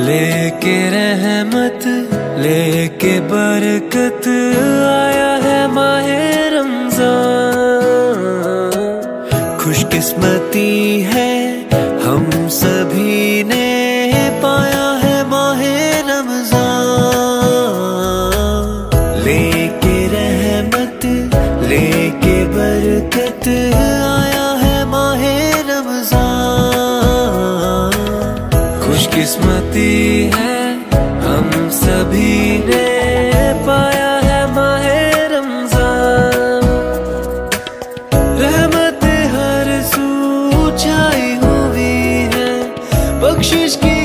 लेके रहमत लेके बरकत आया है माहे रमज़ान। खुशकिस्मती है हम सभी ने। खुशकिस्मती है हम सभी ने पाया है माहे रमज़ान। रहमत हर सू छाई हुई है, बख्शिश की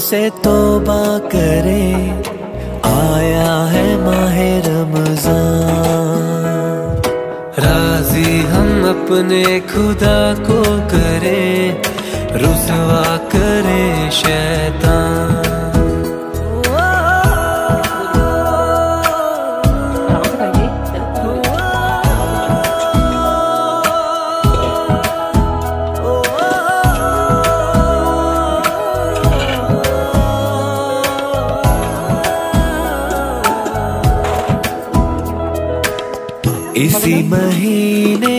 से तोबा करे। आया है माहे रमज़ान। राज़ी हम अपने खुदा को करें रुसवा करें शैतान। इसी महीने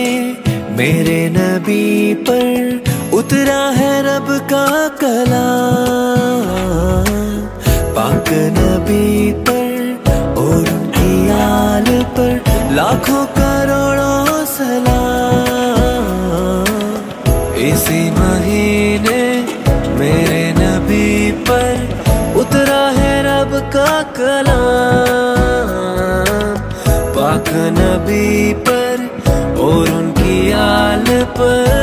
मेरे नबी पर उतरा है रब का कला पाक नबी पर और उनकी आल पर लाखों करोड़ों सलाम। इसी महीने मेरे नबी पर उतरा है रब का कला पाक नबी पर और उनकी आल पर